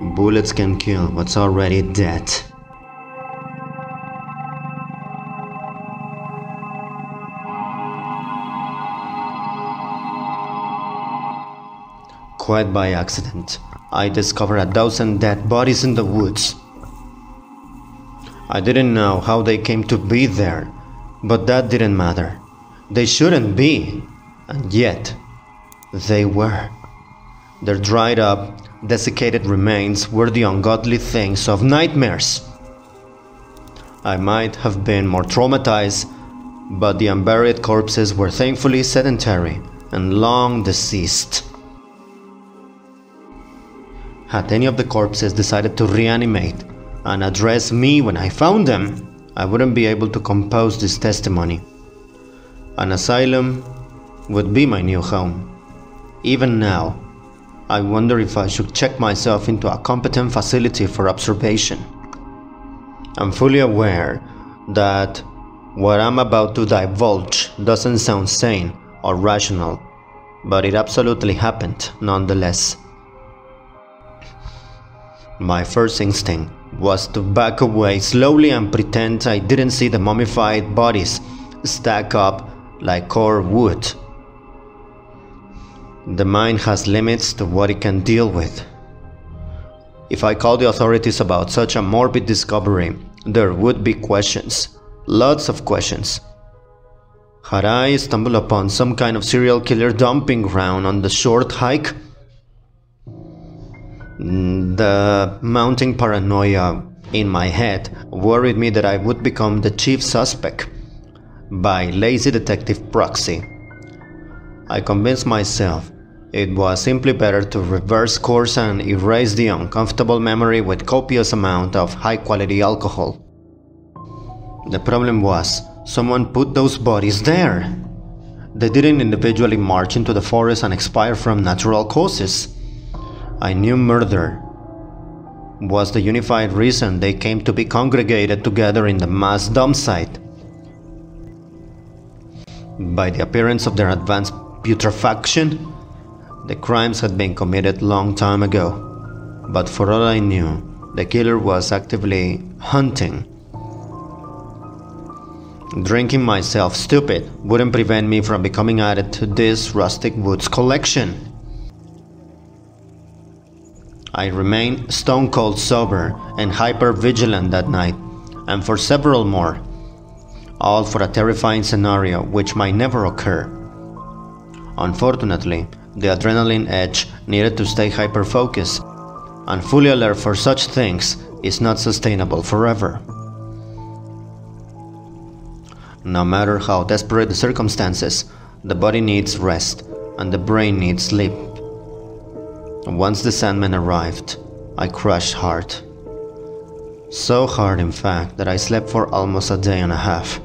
Bullets can kill what's already dead. Quite by accident, I discovered a dozen dead bodies in the woods. I didn't know how they came to be there, but that didn't matter. They shouldn't be, and yet they were. They're dried up, desiccated remains were the ungodly things of nightmares. I might have been more traumatized, but the unburied corpses were thankfully sedentary and long deceased. Had any of the corpses decided to reanimate and address me when I found them, I wouldn't be able to compose this testimony. An asylum would be my new home. Even now, I wonder if I should check myself into a competent facility for observation. I'm fully aware that what I'm about to divulge doesn't sound sane or rational, but it absolutely happened nonetheless. My first instinct was to back away slowly and pretend I didn't see the mummified bodies stack up like core wood. The mind has limits to what it can deal with. If I called the authorities about such a morbid discovery, there would be questions. Lots of questions. Had I stumbled upon some kind of serial killer dumping ground on the short hike? The mounting paranoia in my head worried me that I would become the chief suspect by lazy detective proxy. I convinced myself it was simply better to reverse course and erase the uncomfortable memory with copious amount of high quality alcohol. The problem was, someone put those bodies there. They didn't individually march into the forest and expire from natural causes. I knew murder was the unified reason they came to be congregated together in the mass dump site. By the appearance of their advanced putrefaction, the crimes had been committed long time ago. But for all I knew, the killer was actively hunting. Drinking myself stupid wouldn't prevent me from becoming added to this rustic woods collection. I remained stone cold sober and hyper vigilant that night, and for several more, all for a terrifying scenario which might never occur. Unfortunately, the adrenaline edge needed to stay hyper focused, and fully alert for such things is not sustainable forever. No matter how desperate the circumstances, the body needs rest and the brain needs sleep. Once the Sandman arrived, I crashed hard. So hard, in fact, that I slept for almost a day and a half.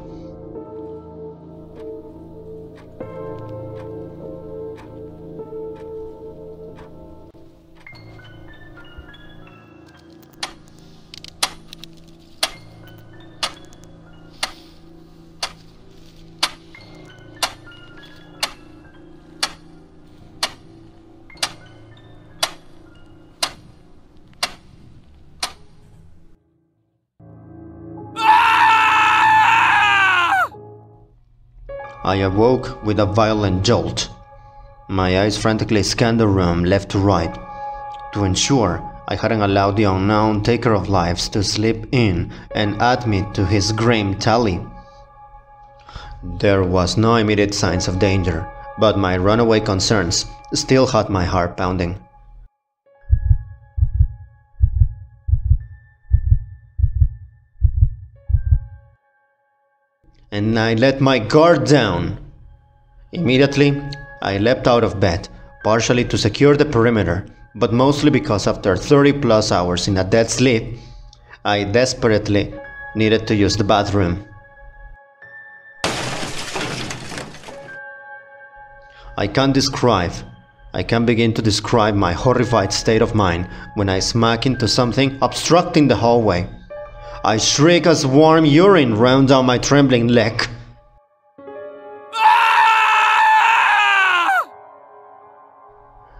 I awoke with a violent jolt. My eyes frantically scanned the room left to right to ensure I hadn't allowed the unknown taker of lives to slip in and add me to his grim tally. There was no immediate signs of danger, but my runaway concerns still had my heart pounding. And I let my guard down. Immediately, I leapt out of bed, partially to secure the perimeter, but mostly because after 30 plus hours in a dead sleep, I desperately needed to use the bathroom. I can't describe, I can't begin to describe my horrified state of mind when I smack into something obstructing the hallway. I shriek as warm urine ran down my trembling leg.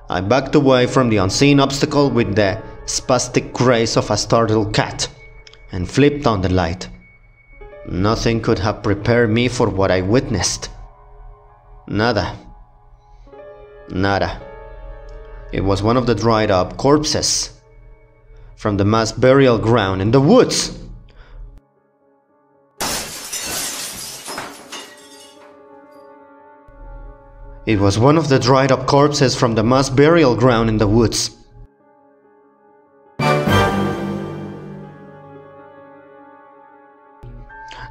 I backed away from the unseen obstacle with the spastic grace of a startled cat, and flipped on the light. Nothing could have prepared me for what I witnessed. Nada. Nada. It was one of the dried up corpses from the mass burial ground in the woods. It was one of the dried up corpses from the mass burial ground in the woods.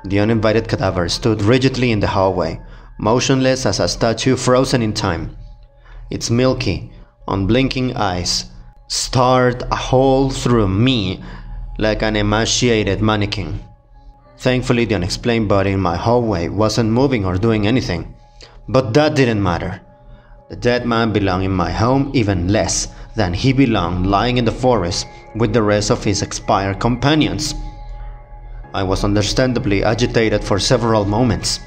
The uninvited cadaver stood rigidly in the hallway, motionless as a statue frozen in time. Its milky, unblinking eyes stared a hole through me like an emaciated mannequin. Thankfully, the unexplained body in my hallway wasn't moving or doing anything. But that didn't matter. The dead man belonged in my home even less than he belonged lying in the forest with the rest of his expired companions. I was understandably agitated for several moments.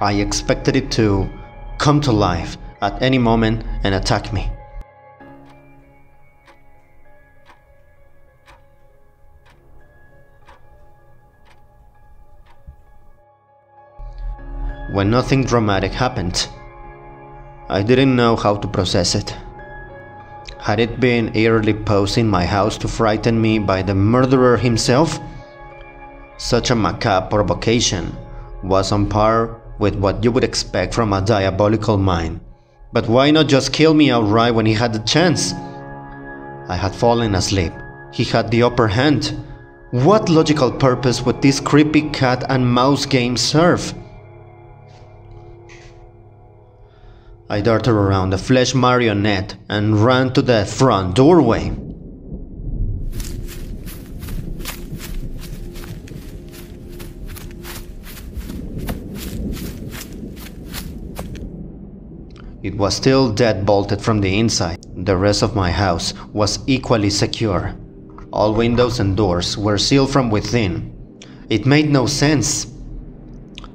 I expected it to come to life at any moment and attack me. When nothing dramatic happened, I didn't know how to process it. Had it been eerily posed in my house to frighten me by the murderer himself? Such a macabre provocation was on par with what you would expect from a diabolical mind. But why not just kill me outright when he had the chance? I had fallen asleep. He had the upper hand. What logical purpose would this creepy cat and mouse game serve? I darted around the flesh marionette and ran to the front doorway. It was still dead bolted from the inside. The rest of my house was equally secure. All windows and doors were sealed from within. It made no sense.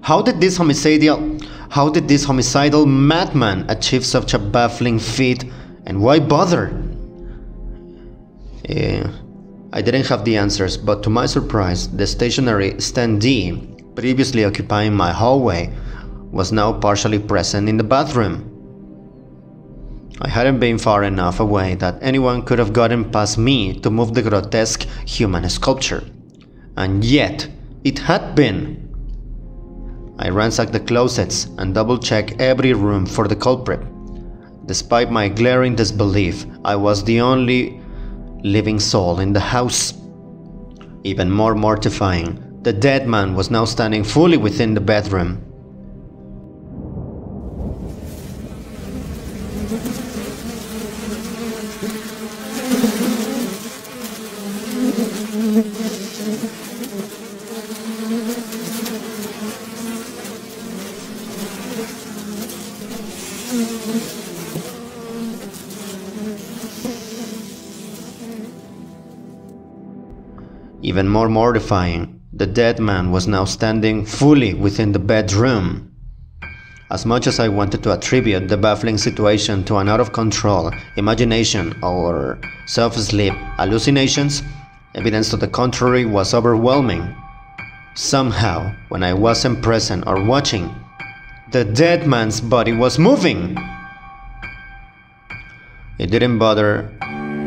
How did this homicidal how did this homicidal madman achieve such a baffling feat and why bother? Yeah, I didn't have the answers, but to my surprise, the stationary standee, previously occupying my hallway, was now partially present in the bathroom. I hadn't been far enough away that anyone could have gotten past me to move the grotesque human sculpture. And yet, it had been. I ransacked the closets and double-checked every room for the culprit. Despite my glaring disbelief, I was the only living soul in the house. Even more mortifying, the dead man was now standing fully within the bedroom. Even more mortifying, the dead man was now standing fully within the bedroom. As much as I wanted to attribute the baffling situation to an out of control imagination or self sleep hallucinations, evidence to the contrary was overwhelming. Somehow, when I wasn't present or watching, the dead man's body was moving. It didn't bother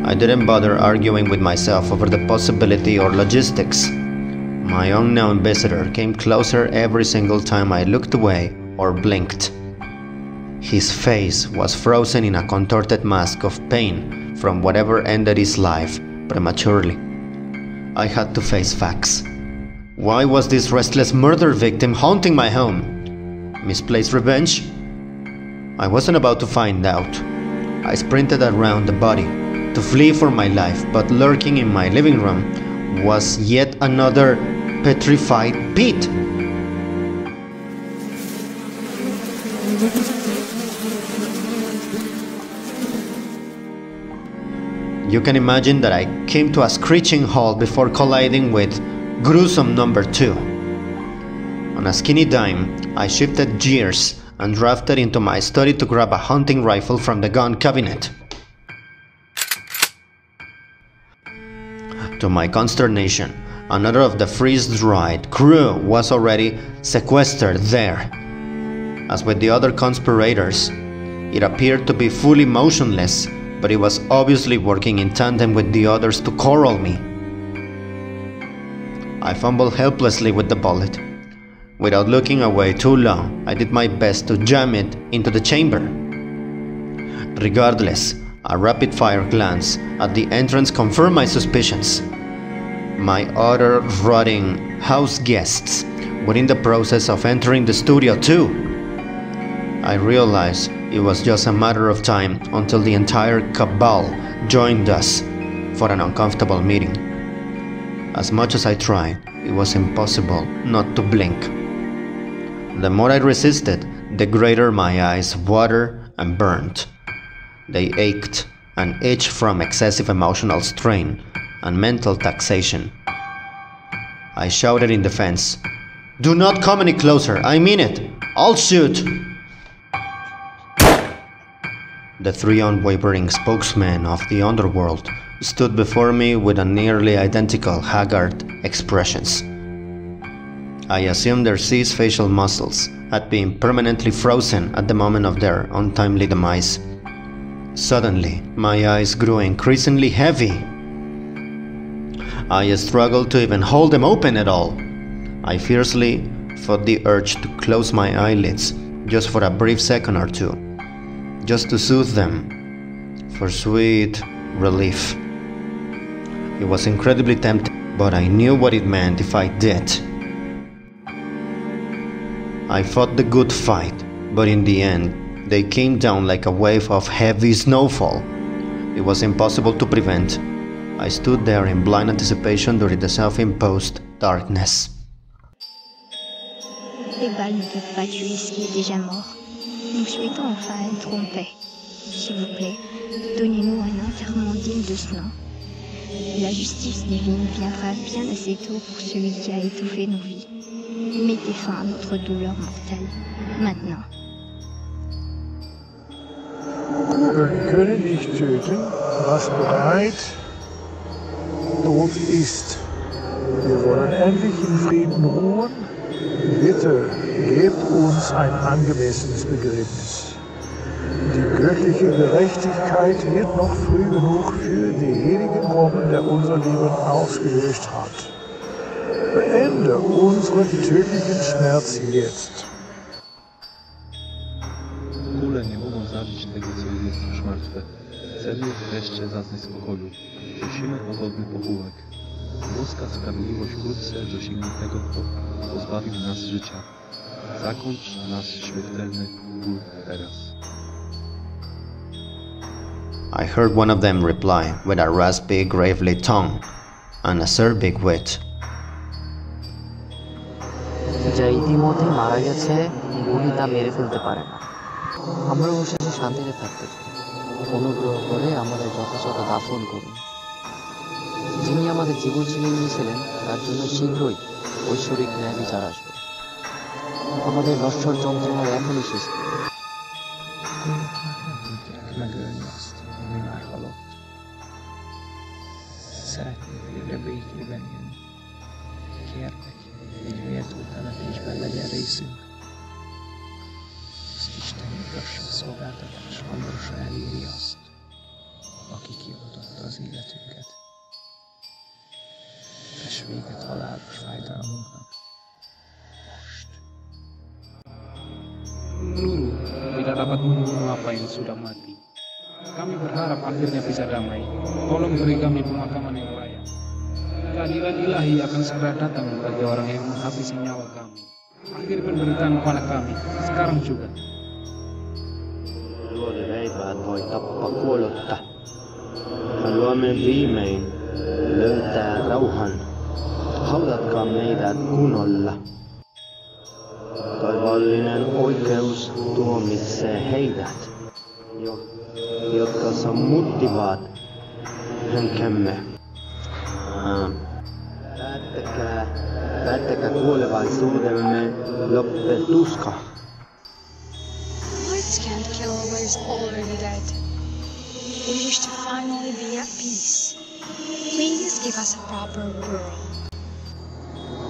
I didn't bother arguing with myself over the possibility or logistics. My unknown visitor came closer every single time I looked away or blinked. His face was frozen in a contorted mask of pain from whatever ended his life prematurely. I had to face facts. Why was this restless murder victim haunting my home? Misplaced revenge? I wasn't about to find out. I sprinted around the body to flee for my life, but lurking in my living room was yet another petrified pit. You can imagine that I came to a screeching halt before colliding with gruesome number 2. On a skinny dime, I shifted gears and drafted into my study to grab a hunting rifle from the gun cabinet. To my consternation, another of the freeze-dried crew was already sequestered there. As with the other conspirators, it appeared to be fully motionless, but it was obviously working in tandem with the others to corral me. I fumbled helplessly with the bullet. Without looking away too long, I did my best to jam it into the chamber. Regardless, a rapid fire glance at the entrance confirmed my suspicions. My other rotting house guests were in the process of entering the studio too. I realized it was just a matter of time until the entire cabal joined us for an uncomfortable meeting. As much as I tried, it was impossible not to blink. The more I resisted, the greater my eyes watered and burned. They ached and itched from excessive emotional strain and mental taxation. I shouted in defense, Do not come any closer, I mean it! I'll shoot! The three unwavering spokesmen of the underworld stood before me with a nearly identical haggard expressions. I assumed their seized facial muscles had been permanently frozen at the moment of their untimely demise. Suddenly, my eyes grew increasingly heavy. I struggled to even hold them open at all. I fiercely fought the urge to close my eyelids just for a brief second or two, just to soothe them, for sweet relief. It was incredibly tempting, but I knew what it meant if I did. I fought the good fight, but in the end, they came down like a wave of heavy snowfall. It was impossible to prevent. I stood there in blind anticipation during the self imposed darkness. Les balles ne peuvent pas tuer ce qui est déjà mort. Nous souhaitons enfin être en paix. S'il vous plaît, donnez-nous un enterrement digne de ce nom. La justice divine viendra bien assez tôt pour celui qui a étouffé nos vies. Mettez fin à notre douleur mortelle, maintenant. Können nicht töten, was bereit tot ist. Wir wollen endlich in Frieden ruhen. Bitte gebt uns ein angemessenes Begräbnis. Die göttliche Gerechtigkeit wird noch früh genug für denjenigen kommen, der unser Leben ausgelöscht hat. Beende unseren tödlichen Schmerz jetzt. Martwe. Chcemy wreszcie zaznać spokoju. Prosimy o godny pochówek. Boska sprawiedliwość wkrótce dosięgnie tego, kto pozbawił nas życia. Zakończ nasz śmiertelny ból teraz. I heard one of them reply with a raspy, gravely tongue and acerbic wit. যা ইতিমধ্যে মারা গেছে গুলি তা মেরে ফেলতে পারে না আমরা অবশেষে শান্তিতে থাকতে চাই অনুগ্রহ করে আমাদের যথাযথ দাফন করুন যিনি আমাদের জীবন ছিনিয়ে নিয়েছিলেন তার জন্য শীঘ্রই ঐশ্বরিক ন্যায় বিচার আসবে আমাদের নশ্বর যন্ত্রণা এখনই শেষ már halott. Szeretnék végre békében élni. Szolgáltatás hamarosan eléri azt, aki kioltotta az életünket. Vess véget halálos fájdalmunknak. Most. Guru tidak dapat membunuh apa yang sudah mati. Kami berharap akhirnya bisa damai. Tolong beri kami pemakaman yang layak. Keadilan ilahi akan segera datang bagi orang yang menghabisi nyawa kami. Akhir penderitaan kepada kami, sekarang juga. Leipäät voi tappaa kuollutta. Haluamme viimein löytää rauhan. Haudatkaa meidät kunnolla. Toivollinen oikeus tuomitsee heidät, jo- jotka sammuttivat henkemme. Päättäkää, päättäkää kuolevaisuudemme lopetuska. Wish to finally be at peace. Please give us a proper burial.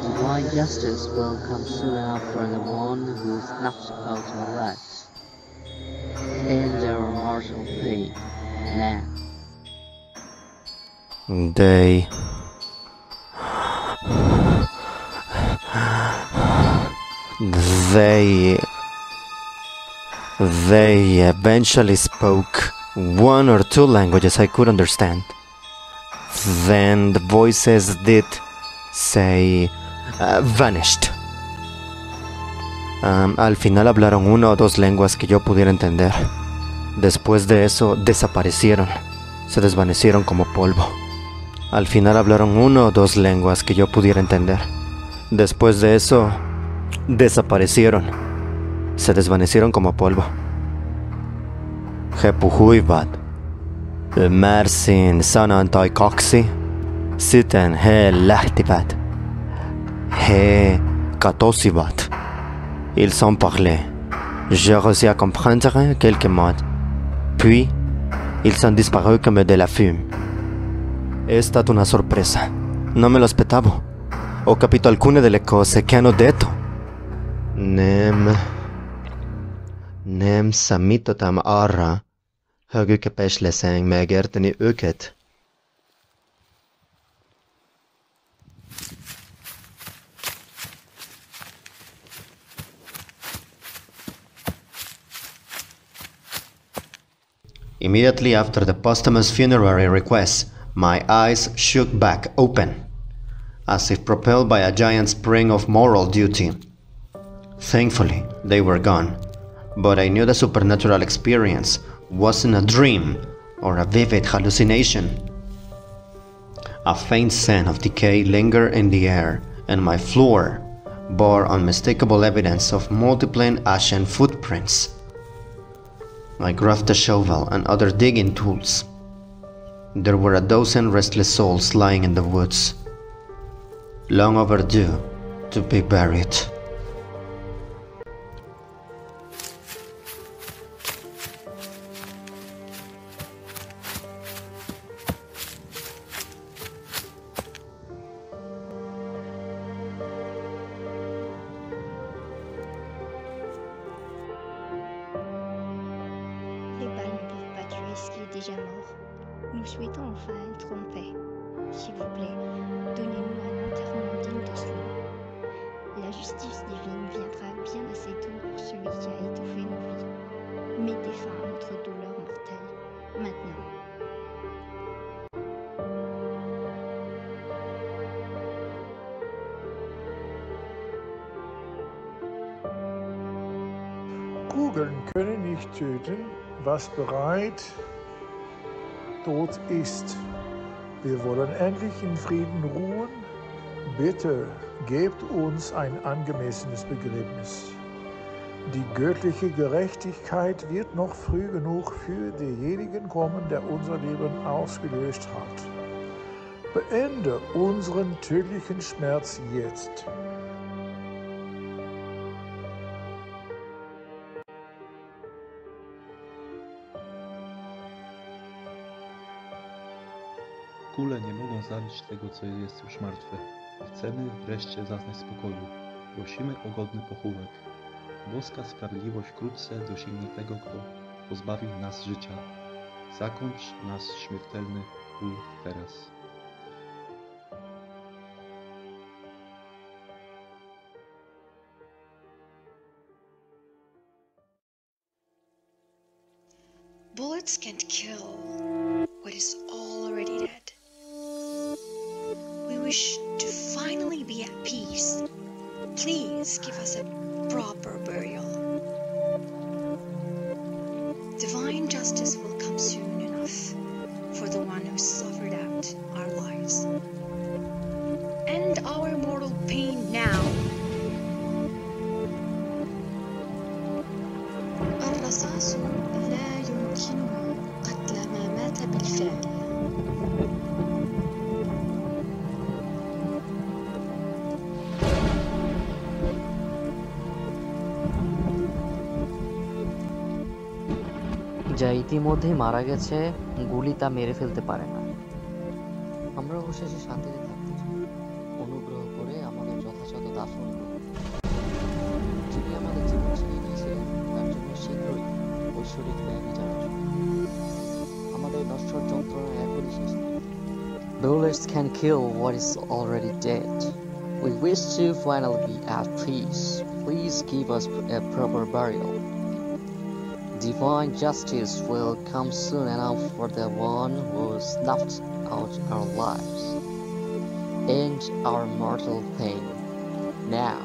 Divine justice will come soon enough for the one who snuffs out our lives. End our mortal pain now. They. They. They eventually spoke one or two languages I could understand. Then the voices did say. uh, vanished. Al final hablaron una o dos lenguas que yo pudiera entender. Después de eso desaparecieron. Se desvanecieron como polvo. Al final hablaron una o dos lenguas que yo pudiera entender. Después de eso, desaparecieron. Se desvanecieron como polvo. Hepuhuivat. Mersin sanantai kaksi. Sitten he lähtivät. He katosivat. Ils s'en parlaient. J'ai réussi à comprendre quelques mots. Puis, ils sont disparus comme de la fume. È una sorpresa. Non me lo aspettavo. Ho capito alcune delle cose che hanno detto. Nem. Nem számítottam arra, hogy leszek megérteni őket. Immediately after the posthumous funerary request, my eyes shook back open, as if propelled by a giant spring of moral duty. Thankfully, they were gone, but I knew the supernatural experience wasn't a dream or a vivid hallucination. A faint scent of decay lingered in the air, and my floor bore unmistakable evidence of multiple ashen footprints. I grabbed a shovel and other digging tools. There were a dozen restless souls lying in the woods, long overdue to be buried. Déjà mort. Nous souhaitons enfin être en paix. S'il vous plaît, donnez-nous un enterrement digne de ce nom. La justice divine viendra bien assez tôt pour celui qui a étouffé nos vies. Mettez fin à notre douleur mortelle. Maintenant. Kugeln können nicht töten, was bereit? Tot ist. Wir wollen endlich in Frieden ruhen. Bitte gebt uns ein angemessenes Begräbnis. Die göttliche Gerechtigkeit wird noch früh genug für denjenigen kommen, der unser Leben ausgelöst hat. Beende unseren tödlichen Schmerz jetzt. Zabić tego, co jest już martwe. Chcemy wreszcie zaznać spokoju. Prosimy o godny pochówek. Boska sprawiedliwość wkrótce dosięgnie tego, kto pozbawił nas życia. Zakończ nasz śmiertelny ból teraz. Bullets can't kill what is dead. Jesus. যা ইতিমধ্যে মারা গেছে, গুলি তা মেরে ফেলতে পারে না আমরা অবশেষে শান্তিতে থাকতে চাই অনুগ্রহ করে আমাদের যথাযথ দাফন আমাদের Bullets can kill what is already dead. We wish to finally be at peace. Please give us a proper burial. Divine justice will come soon enough for the one who snuffed out our lives. End our mortal pain. Now.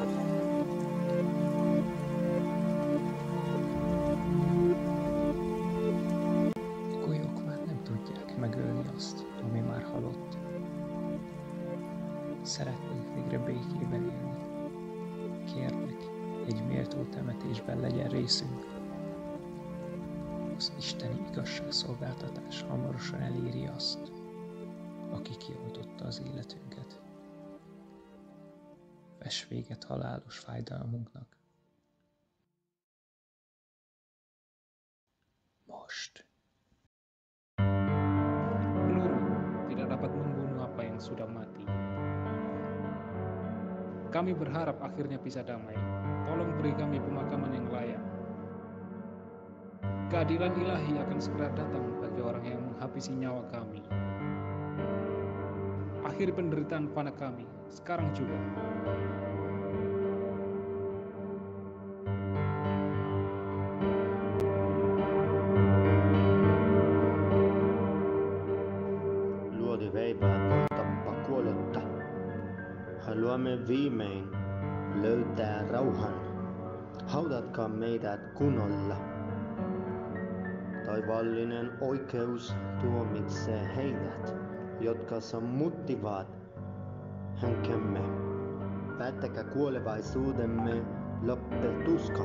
Golyók nem tudják megölni azt, ami már halott. Szeretnénk végre békében élni. Kérlek, egy méltó temetésben legyen részünk. Igazságszolgáltatás hamarosan eléri azt, aki kioltotta az életünket. Vess véget halálos fájdalmunknak. Most. Peluru tidak dapat membunuh apa yang sudah mati. Kami berharap akhirnya bisa damai. Tolong beri kami Keadilan ilahi akan segera datang bagi orang yang menghabisi nyawa kami. Akhiri penderitaan pada kami, sekarang juga. Luodi veipää tappaa kuollutta. Haluamme viimein löytää rauhan. Haudatkaa meidät kunnolla. Taivaallinen oikeus tuomitsee heidät, jotka sammuttivat henkemme. Päättäkää kuolevaisuudemme loppetuska.